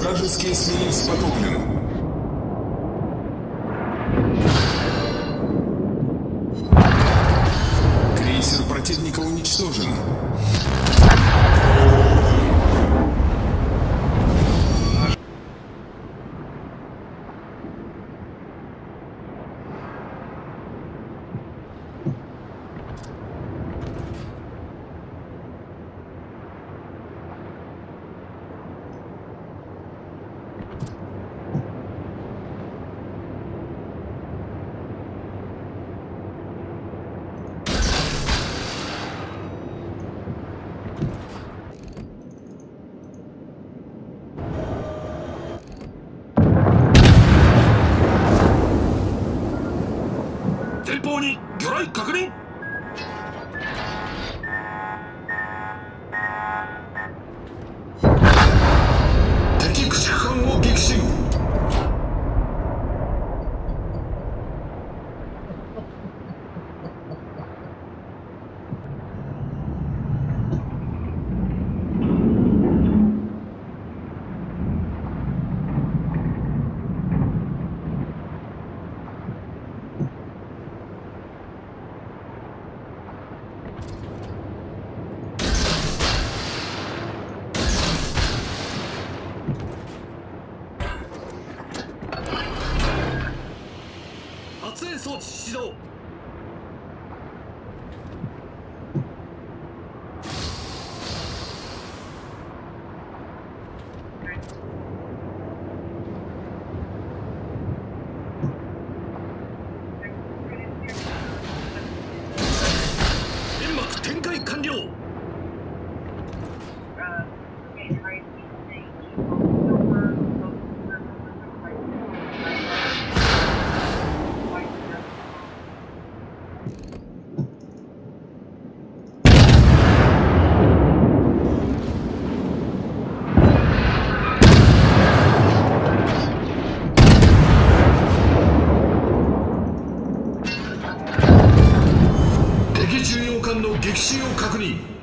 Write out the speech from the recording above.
Вражеский эсминец потоплен. Крейсер противника уничтожен. 前方に魚雷確認。発煙装置始動。巡洋艦の激震を確認。